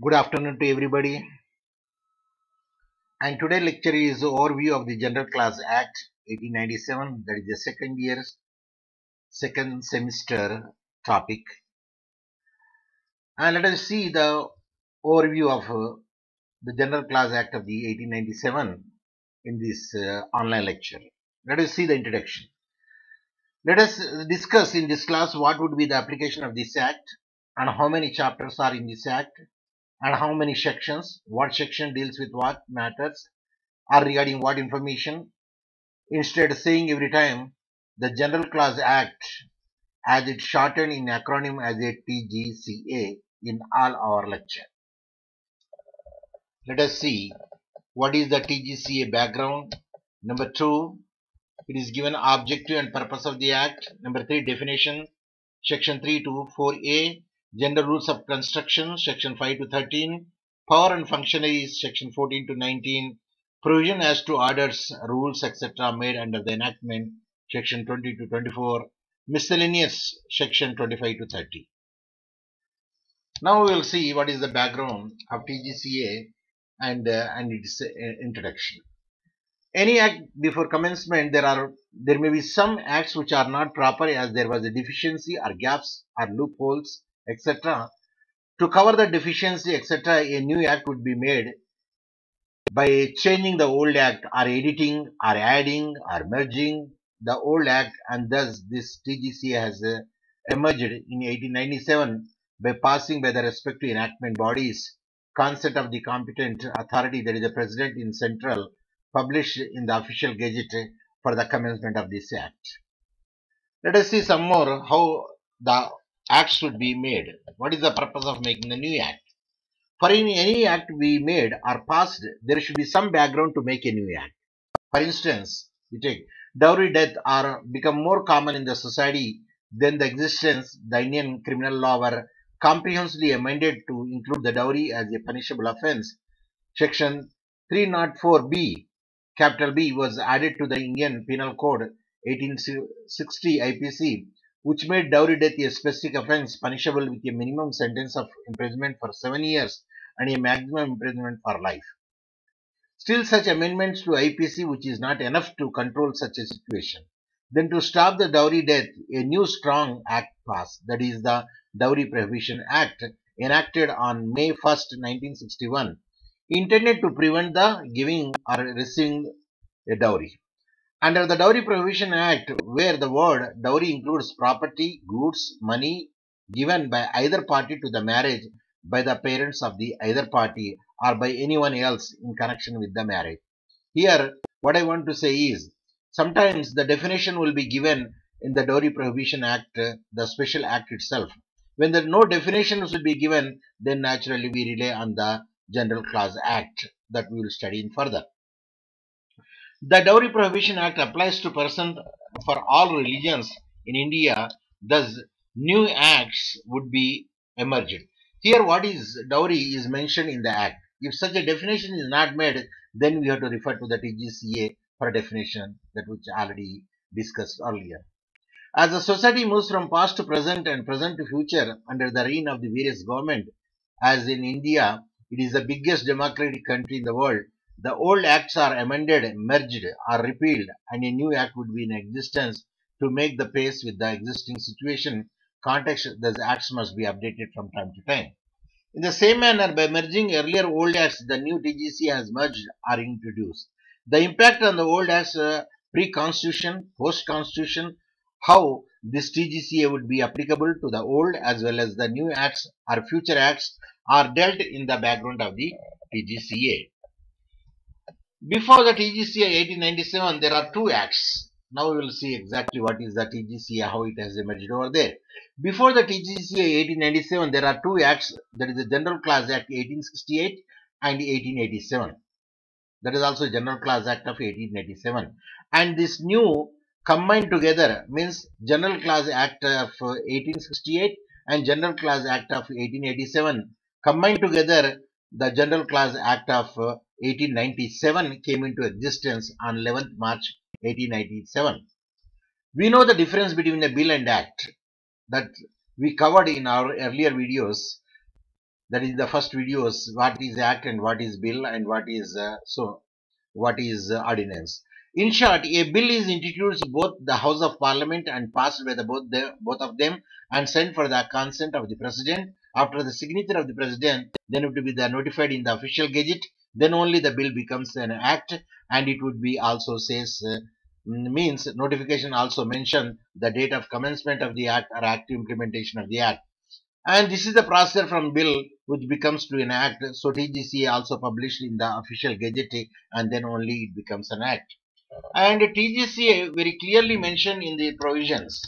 Good afternoon to everybody. And today lecture is overview of the General Clause Act 1897. That is the second year's second semester topic. And let us see the overview of uh, the General Clause Act of the 1897 in this uh, online lecture. Let us see the introduction. Let us discuss in this class what would be the application of this act and how many chapters are in this act and how many sections, what section deals with what matters or regarding what information. Instead saying every time the General Clause Act as it shortened in acronym as a TGCA in all our lecture. Let us see what is the TGCA background. Number two, it is given objective and purpose of the act. Number three, definition. Section 3 to 4A, General Rules of Construction, Section 5 to 13, Power and Functionaries, Section 14 to 19, Provision as to orders, rules, etc. made under the enactment, Section 20 to 24, Miscellaneous, Section 25 to 30. Now we will see what is the background of TGCA and, uh, and its uh, introduction. Any act before commencement, there are there may be some acts which are not proper as there was a deficiency or gaps or loopholes etc. To cover the deficiency, etc., a new act would be made by changing the old act or editing or adding or merging the old act and thus this TGCA has uh, emerged in 1897 by passing by the respective enactment bodies concept of the competent authority that is the president in central published in the official gazette for the commencement of this act. Let us see some more how the acts should be made. What is the purpose of making the new act? For in any act we made or passed, there should be some background to make a new act. For instance, you take dowry death are become more common in the society than the existence the Indian criminal law were comprehensively amended to include the dowry as a punishable offence. Section 304B, capital B, was added to the Indian Penal Code 1860 IPC which made dowry death a specific offence punishable with a minimum sentence of imprisonment for seven years and a maximum imprisonment for life. Still, such amendments to IPC, which is not enough to control such a situation. Then, to stop the dowry death, a new strong act passed, that is the Dowry Prohibition Act, enacted on May 1, 1961, intended to prevent the giving or receiving a dowry. Under the Dowry Prohibition Act, where the word dowry includes property, goods, money given by either party to the marriage by the parents of the either party or by anyone else in connection with the marriage. Here, what I want to say is, sometimes the definition will be given in the Dowry Prohibition Act, the special act itself. When there no definition will be given, then naturally we rely on the General Clause Act that we will study in further. The Dowry Prohibition Act applies to persons for all religions in India, thus new acts would be emerged. Here what is dowry is mentioned in the act. If such a definition is not made, then we have to refer to the TGCA for definition that which already discussed earlier. As the society moves from past to present and present to future under the reign of the various government, as in India, it is the biggest democratic country in the world, the old acts are amended, merged, or repealed, and a new act would be in existence to make the pace with the existing situation. Context, the acts must be updated from time to time. In the same manner, by merging earlier old acts, the new TGC has merged or introduced. The impact on the old acts, uh, pre-constitution, post-constitution, how this TGCA would be applicable to the old as well as the new acts or future acts are dealt in the background of the TGCA. Before the TGCA 1897, there are two acts. Now we will see exactly what is the TGCA, how it has emerged over there. Before the TGCA 1897, there are two acts. That is the General Clause Act 1868 and 1887. That is also General Clause Act of 1887. And this new combined together means General Clause Act of 1868 and General Clause Act of 1887 combined together the General Clause Act of 1897 came into existence on 11th March 1897. We know the difference between a bill and act that we covered in our earlier videos. that is the first videos what is act and what is bill and what is uh, so what is uh, ordinance in short a bill is introduced both the house of parliament and passed by the both the both of them and sent for the consent of the president after the signature of the president then it will be the notified in the official gazette then only the bill becomes an act and it would be also says uh, means notification also mention the date of commencement of the act or active implementation of the act and this is the process from bill which becomes to an act. So TGCA also published in the official gazette and then only it becomes an act. And TGCA very clearly mentioned in the provisions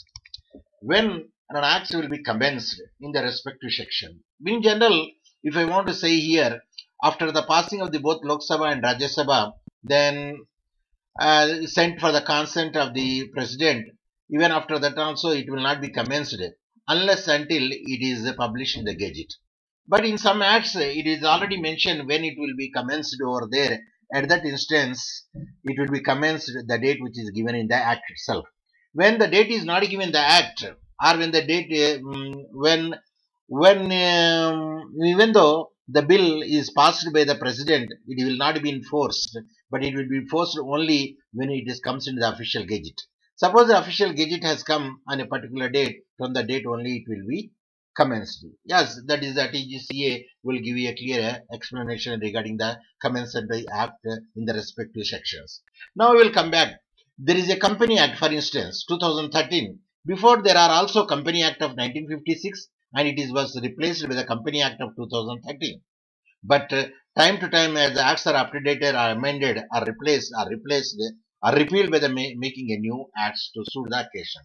when an act will be commenced in the respective section. In general, if I want to say here, after the passing of the both Lok Sabha and Rajya Sabha, then uh, sent for the consent of the president, even after that also it will not be commenced unless until it is published in the Gazette. But in some acts, it is already mentioned when it will be commenced over there. At that instance, it will be commenced the date which is given in the act itself. When the date is not given in the act, or when the date, um, when, when, um, even though the bill is passed by the president, it will not be enforced, but it will be enforced only when it is comes into the official gazette. Suppose the official gazette has come on a particular date, from the date only it will be commenced. Yes, that is the TGCA will give you a clear explanation regarding the commencement act in the respective sections. Now we will come back. There is a Company Act, for instance, 2013. Before there are also Company Act of 1956 and it is was replaced with the Company Act of 2013. But uh, time to time as the acts are updated or amended or replaced or replaced are repealed by the ma making a new acts to suit the occasion.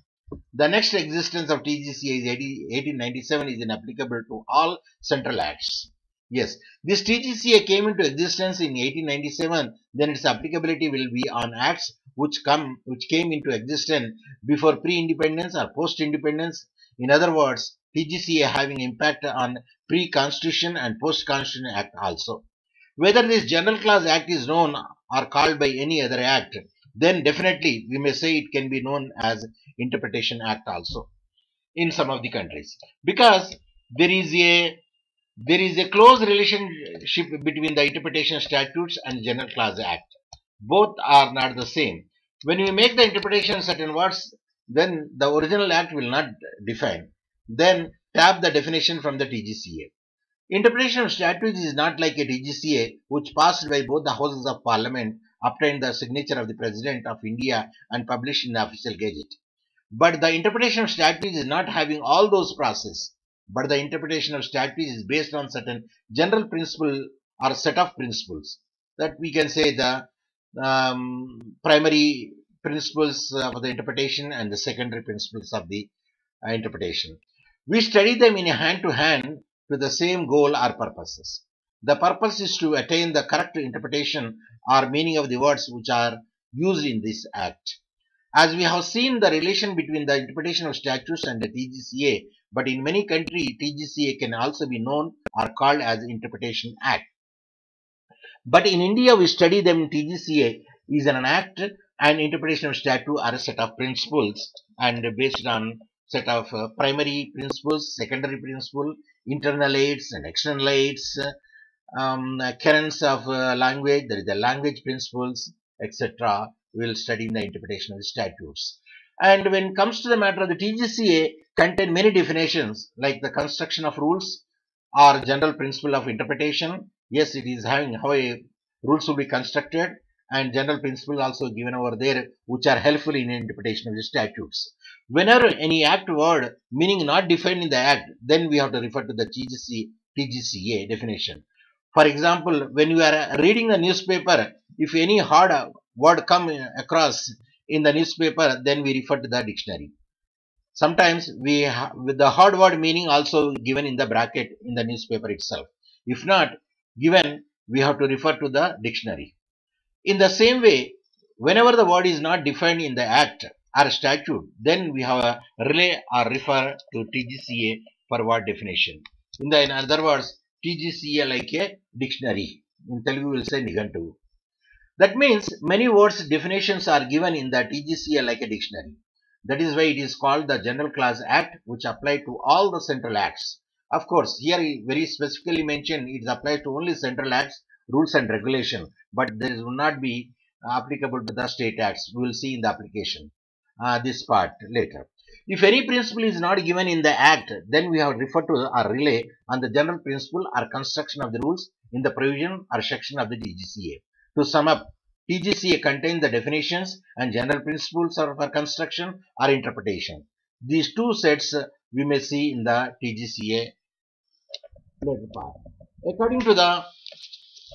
The next existence of TGCA is 80, 1897 is inapplicable to all central acts. Yes, this TGCA came into existence in 1897. Then its applicability will be on acts which come which came into existence before pre-independence or post-independence. In other words, TGCA having impact on pre-constitution and post-constitution act also. Whether this general clause act is known or called by any other act, then definitely we may say it can be known as interpretation act also in some of the countries. Because there is a there is a close relationship between the interpretation statutes and general clause act. Both are not the same. When we make the interpretation certain words then the original act will not define then tap the definition from the TGCA interpretation of statutes is not like a TGCA which passed by both the houses of parliament obtained the signature of the President of India and published in the official gazette. But the interpretation of statutes is not having all those processes. But the interpretation of statutes is based on certain general principle or set of principles that we can say the um, primary principles of the interpretation and the secondary principles of the uh, interpretation. We study them in a hand-to-hand -hand to the same goal or purposes. The purpose is to attain the correct interpretation or meaning of the words which are used in this act. As we have seen the relation between the interpretation of statutes and the TGCA, but in many countries TGCA can also be known or called as Interpretation Act. But in India we study them TGCA is an act and interpretation of statute are a set of principles and based on set of uh, primary principles, secondary principle, internal aids and external aids, um, currents of uh, language, there is the language principles, etc. We will study in the interpretation of the statutes. And when it comes to the matter of the TGCA, contain many definitions like the construction of rules or general principle of interpretation. Yes, it is having how a rules will be constructed and general principle also given over there which are helpful in interpretation of the statutes. Whenever any act word meaning not defined in the act, then we have to refer to the TGC, TGCA definition. For example, when you are reading the newspaper, if any hard word come across in the newspaper, then we refer to the dictionary. Sometimes we with the hard word meaning also given in the bracket in the newspaper itself. If not given, we have to refer to the dictionary. In the same way, whenever the word is not defined in the act or statute, then we have a relay or refer to TGCA for word definition. In, the, in other words, TGCA like a dictionary. In Telugu we will say Nigantu. That means many words definitions are given in the TGCA like a dictionary. That is why it is called the General Clause Act which apply to all the central acts Of course, here very specifically mentioned it applies to only central acts, rules and regulation, but there will not be applicable to the state acts. We will see in the application uh, this part later. If any principle is not given in the act, then we have referred to or relay on the general principle or construction of the rules in the provision or section of the TGCA. To sum up, TGCA contains the definitions and general principles for construction or interpretation. These two sets we may see in the TGCA later part. According to the,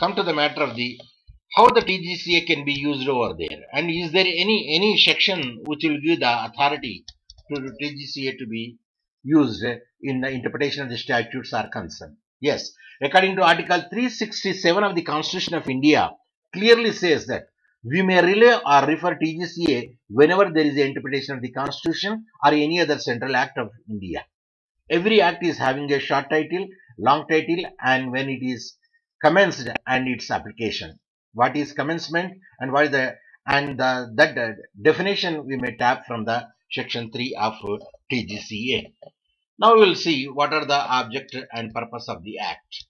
come to the matter of the how the TGCA can be used over there and is there any any section which will give the authority to the TGCA to be used in the interpretation of the statutes are concerned. Yes, according to Article 367 of the Constitution of India, clearly says that we may rely or refer TGCA whenever there is an interpretation of the Constitution or any other central act of India. Every act is having a short title, long title and when it is commenced and its application. What is commencement and what is the and the, that uh, definition we may tap from the section 3 of TGCA. Now we will see what are the object and purpose of the act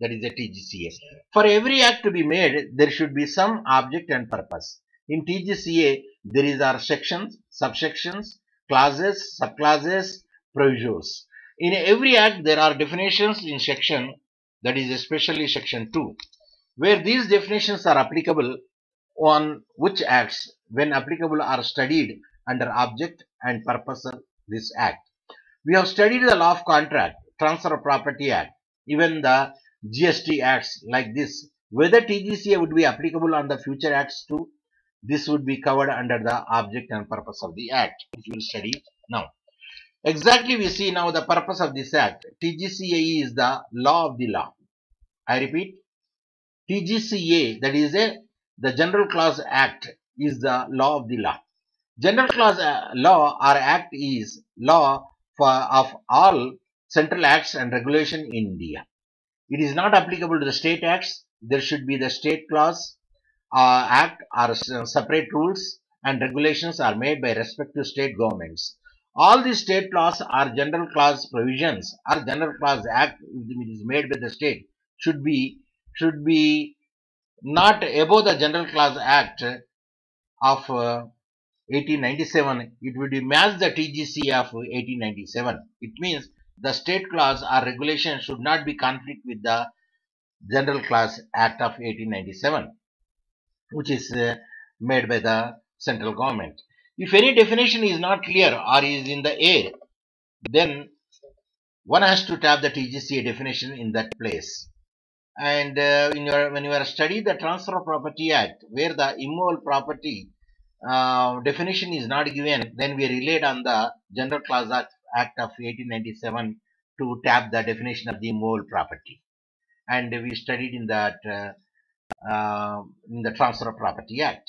that is the TGCA. For every act to be made, there should be some object and purpose. In TGCA, there is our sections, subsections, clauses, subclauses, provisos. In every act, there are definitions in section, that is especially section 2, where these definitions are applicable on which acts, when applicable, are studied under object and purpose of this act. We have studied the law of contract, transfer of property act, even the GST acts like this. Whether TGCA would be applicable on the future acts too, this would be covered under the object and purpose of the act, which we will study now. Exactly we see now the purpose of this act. TGCA is the law of the law. I repeat, TGCA that is a the General Clause Act is the law of the law. General Clause uh, law or act is law for of all central acts and regulation in India. It is not applicable to the state acts. There should be the state clause uh, act or separate rules and regulations are made by respective state governments. All the state laws are general clause provisions. Or general clause act which is made by the state should be should be not above the general clause act of uh, 1897 it would match the TGC of 1897 it means the state clause or regulation should not be conflict with the general clause act of 1897 which is uh, made by the central government if any definition is not clear or is in the air then one has to tap the TGCA definition in that place and uh, in your when you are study the transfer of property act where the immovable property uh, definition is not given then we relied on the general clause act Act of 1897 to tap the definition of the immovable property. And we studied in that uh, uh, in the Transfer of Property Act.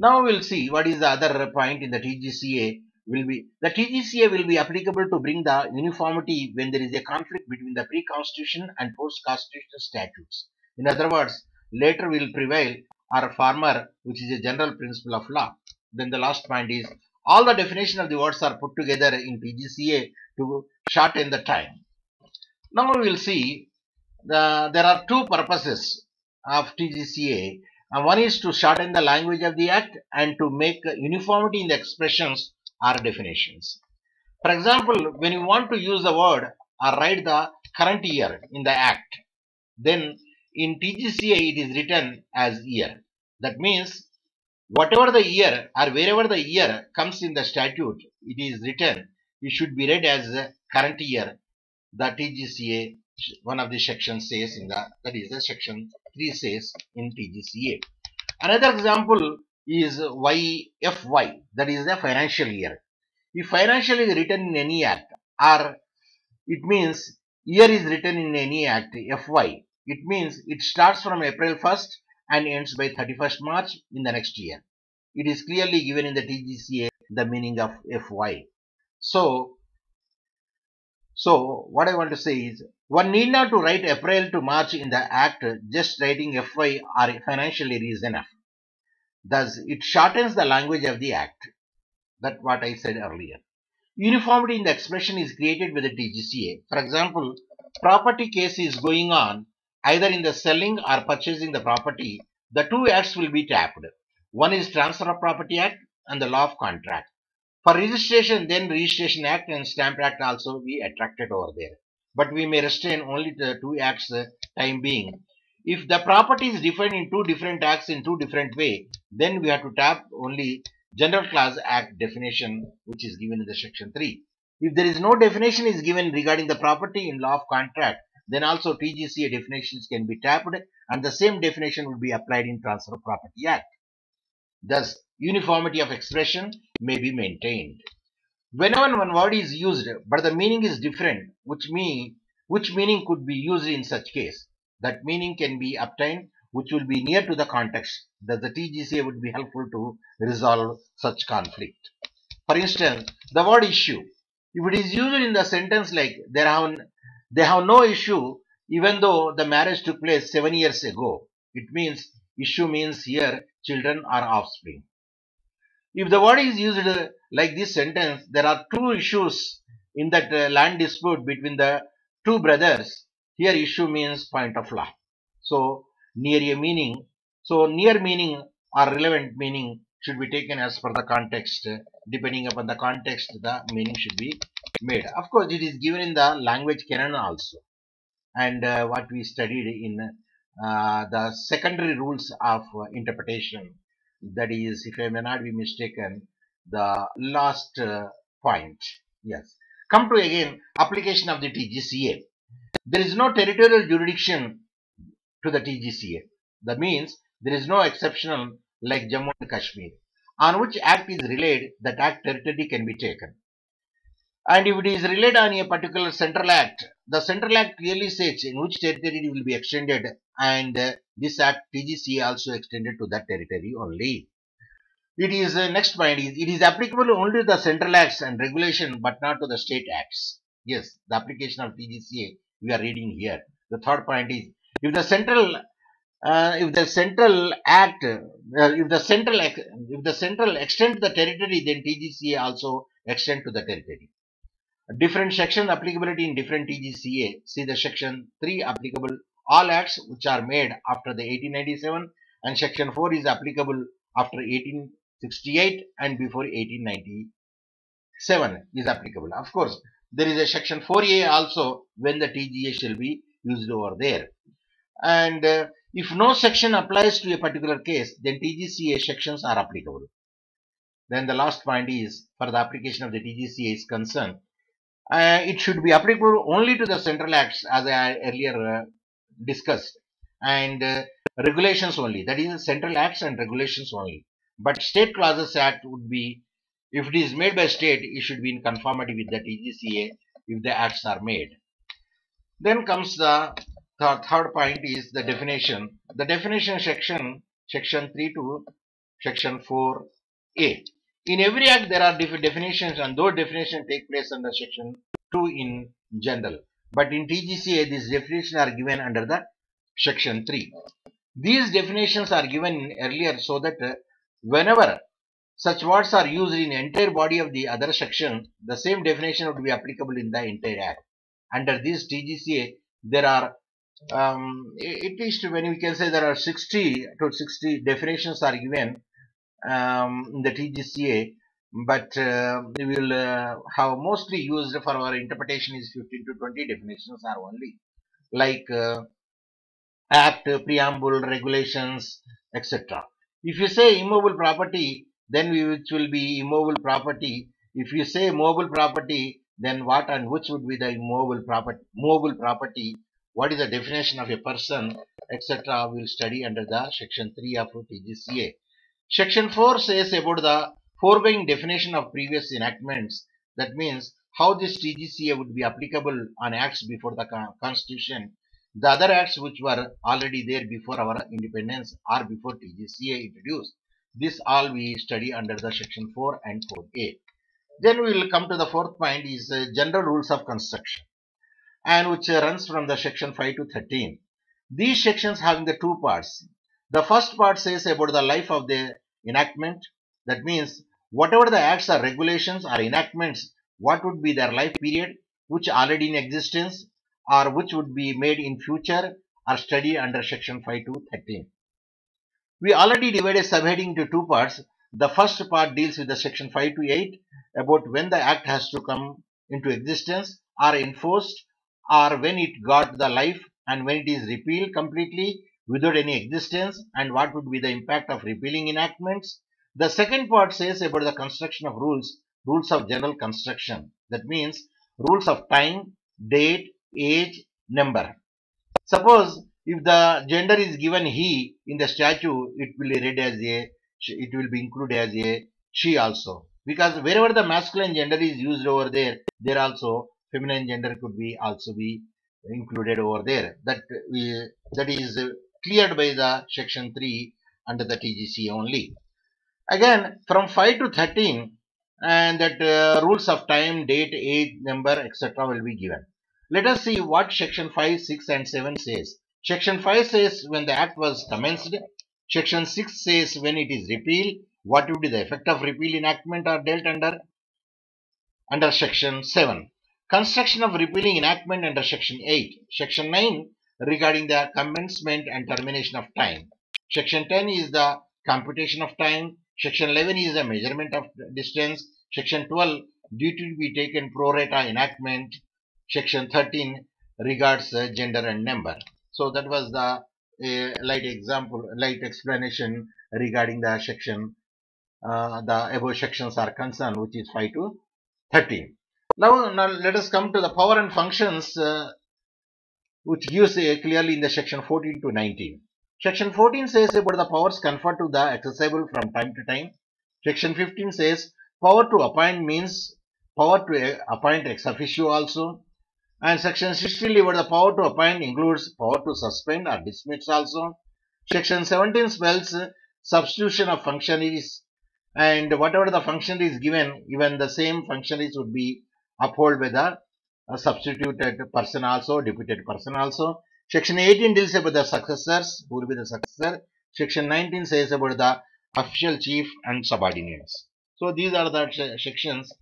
Now we'll see what is the other point in the TGCA will be the TGCA will be applicable to bring the uniformity when there is a conflict between the pre-constitution and post-constitutional statutes. In other words, later will prevail or former which is a general principle of law. Then the last point is all the definition of the words are put together in TGCA to shorten the time. Now we will see the, there are two purposes of TGCA. And one is to shorten the language of the act and to make uniformity in the expressions or definitions. For example, when you want to use the word or write the current year in the act, then in TGCA it is written as year. That means whatever the year or wherever the year comes in the statute, it is written, it should be read as current year. The TGCA, one of the sections says in the, that is the section 3 says in TGCA. Another example is YFY, that is the financial year. If financial is written in any act or it means year is written in any act, FY, it means it starts from April 1st and ends by 31st March in the next year. It is clearly given in the TGCA the meaning of FY. So, so what I want to say is one need not to write April to March in the Act, just writing FY or financial year is enough. Thus, it shortens the language of the Act. That's what I said earlier. uniformity in the expression is created with the TGCA. For example, property case is going on either in the selling or purchasing the property. The two acts will be tapped. One is Transfer of Property Act and the Law of Contract. For registration, then Registration Act and Stamp Act also be attracted over there. But we may restrain only the two acts uh, time being. If the property is defined in two different acts in two different way, then we have to tap only General Clause Act definition which is given in the section 3. If there is no definition is given regarding the property in law of contract, then also TGCA definitions can be tapped and the same definition will be applied in Transfer of Property Act. Thus, uniformity of expression may be maintained. Whenever one word is used but the meaning is different, which mean which meaning could be used in such case? That meaning can be obtained which will be near to the context that the TGCA would be helpful to resolve such conflict. For instance, the word issue. If it is used in the sentence like there have, they have no issue even though the marriage took place seven years ago, it means issue means here children or offspring. If the word is used like this sentence, there are two issues in that uh, land dispute between the two brothers. Here issue means point of law. So near a meaning. So near meaning or relevant meaning should be taken as per the context. Depending upon the context, the meaning should be made. Of course, it is given in the language canon also. And uh, what we studied in uh, the secondary rules of uh, interpretation. That is, if I may not be mistaken, the last uh, point. Yes. Come to again application of the TGCA. There is no territorial jurisdiction to the TGCA. That means there is no exceptional like Jammu and Kashmir on which act is relayed that act territory can be taken. And if it is relayed on a particular central act, the central act clearly says in which territory it will be extended and uh, this act TGCA also extended to that territory only. It is uh, next point is it is applicable only to the central acts and regulation but not to the state acts. Yes, the application of TGCA we are reading here. The third point is if the central uh, if the central act uh, if the central if the central extend the territory then TGCA also extend to the territory. Different section applicability in different TGCA. See the section 3 applicable all acts which are made after the 1897 and section 4 is applicable after 1868 and before 1897 is applicable. Of course, there is a section 4A also when the TGA shall be used over there. And uh, if no section applies to a particular case, then TGCA sections are applicable. Then the last point is for the application of the TGCA is concerned, uh, it should be applicable only to the central acts as I earlier uh, discussed and uh, regulations only. That is central acts and regulations only. But state clauses act would be if it is made by state it should be in conformity with the TGCA if the acts are made. Then comes the third, third point is the definition. The definition section section 3 to section 4a in every act, there are different definitions, and those definitions take place under section 2 in general. But in TGCA, these definitions are given under the section 3. These definitions are given earlier so that uh, whenever such words are used in entire body of the other section, the same definition would be applicable in the entire act. Under this TGCA, there are um, at least when we can say there are 60 to 60 definitions are given um, in the TGCA, but uh, we will uh, have mostly used for our interpretation is 15 to 20 definitions are only like uh, act, preamble, regulations, etc. If you say immovable property, then we, which will be immovable property. If you say movable property, then what and which would be the immovable property? Movable property. What is the definition of a person, etc. We will study under the section 3 of TGCA. Section 4 says about the foregoing definition of previous enactments. That means how this TGCA would be applicable on acts before the constitution. The other acts which were already there before our independence or before TGCA introduced. This all we study under the section 4 and 4a. Then we will come to the fourth point is uh, general rules of construction and which uh, runs from the section 5 to 13. These sections having the two parts the first part says about the life of the enactment. That means whatever the acts or regulations or enactments what would be their life period, which already in existence or which would be made in future are studied under section 5 to 13. We already divided subheading into two parts. The first part deals with the section 5 to 8 about when the act has to come into existence or enforced or when it got the life and when it is repealed completely without any existence and what would be the impact of repealing enactments. The second part says about the construction of rules, rules of general construction. That means rules of time, date, age, number. Suppose if the gender is given he in the statute, it will be read as a, it will be included as a she also. Because wherever the masculine gender is used over there, there also feminine gender could be also be included over there. That we, that is cleared by the section 3 under the TGC only. Again, from 5 to 13, and that uh, rules of time, date, age, number, etc. will be given. Let us see what section 5, 6 and 7 says. Section 5 says when the act was commenced. Section 6 says when it is repealed. What would be the effect of repeal enactment or dealt under? Under section 7. Construction of repealing enactment under section 8. Section 9 regarding the commencement and termination of time. Section 10 is the computation of time. Section 11 is the measurement of distance. Section 12 duty to be taken pro rata enactment. Section 13 regards uh, gender and number. So that was the uh, light example, light explanation regarding the section, uh, the above sections are concerned, which is 5 to 13. Now, now let us come to the power and functions uh, which gives clearly in the section 14 to 19. Section 14 says about the powers conferred to the accessible from time to time. Section 15 says power to appoint means power to eh, appoint ex officio also. And section 16 about the power to appoint includes power to suspend or dismiss also. Section 17 spells substitution of functionaries and whatever the functionary is given, even the same functionaries would be upheld by the a substituted person also, deputed person also. Section 18 deals about the successors, who will be the successor. Section 19 says about the official chief and subordinates. So these are the sections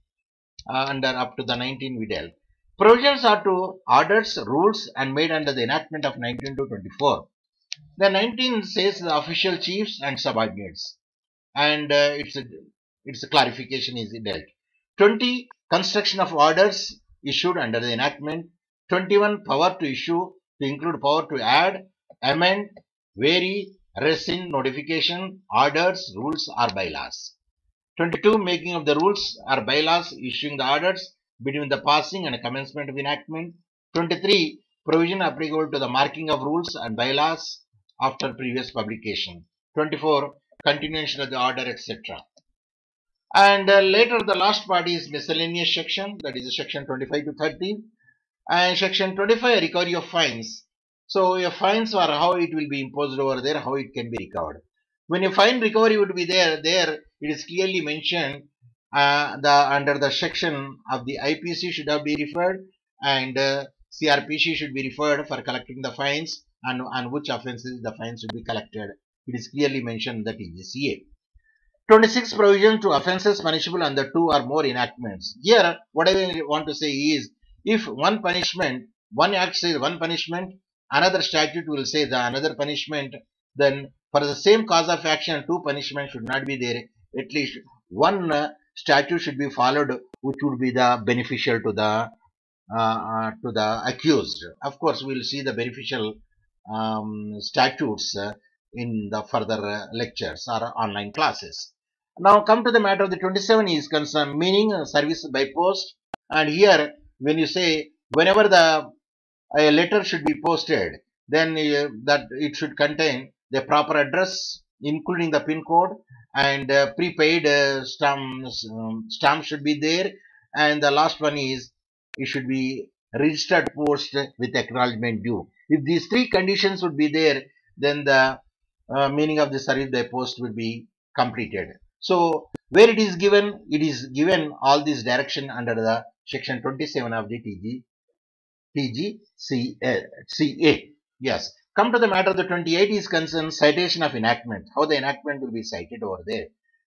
uh, under up to the 19 we dealt. Provisions are to orders, rules and made under the enactment of 19 to 24. The 19 says the official chiefs and subordinates and uh, its, its clarification is dealt. 20 construction of orders issued under the enactment. 21 power to issue to include power to add, amend, vary, rescind, notification, orders, rules or bylaws. 22 making of the rules or bylaws issuing the orders between the passing and commencement of enactment. 23 provision applicable to the marking of rules and bylaws after previous publication. 24 continuation of the order etc. And uh, later the last part is miscellaneous section that is section 25 to 30 and section 25 recovery of fines. So your fines are how it will be imposed over there, how it can be recovered. When a fine recovery would be there, there it is clearly mentioned uh, the under the section of the IPC should have be referred and uh, CRPC should be referred for collecting the fines and on which offences the fines should be collected. It is clearly mentioned that in the TGCA. 26 provision to offences punishable under two or more enactments. Here, what I want to say is, if one punishment, one act says one punishment, another statute will say the another punishment, then for the same cause of action, two punishments should not be there. At least one uh, statute should be followed, which would be the beneficial to the uh, uh, to the accused. Of course, we will see the beneficial um, statutes uh, in the further lectures or online classes. Now come to the matter of the 27 is concerned meaning uh, service by post. And here when you say whenever the a letter should be posted then uh, that it should contain the proper address including the pin code and uh, prepaid uh, stamps um, stamp should be there. And the last one is it should be registered post with acknowledgement due. If these three conditions would be there then the uh, meaning of the service by post will be completed so where it is given, it is given all this direction under the section 27 of the TG, TGCA. Yes. Come to the matter, of the 28 is concerned citation of enactment. How the enactment will be cited over there.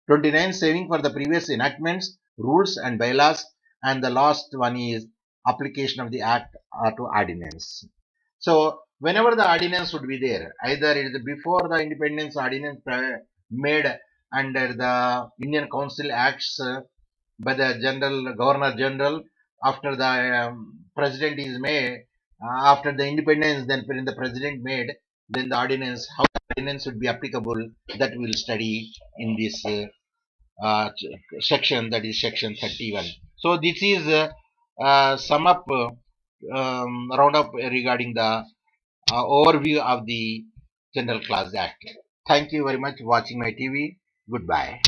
29 saving for the previous enactments, rules and bylaws and the last one is application of the act uh, to ordinance. So whenever the ordinance would be there, either it is before the independence ordinance made under the Indian Council Acts uh, by the General Governor General after the um, President is made uh, after the independence then when the President made then the ordinance how the ordinance would be applicable that we'll study in this uh, uh, section that is section 31. So this is uh, uh, sum up um, round up regarding the overview of the General Clause Act. Thank you very much for watching my TV. Goodbye.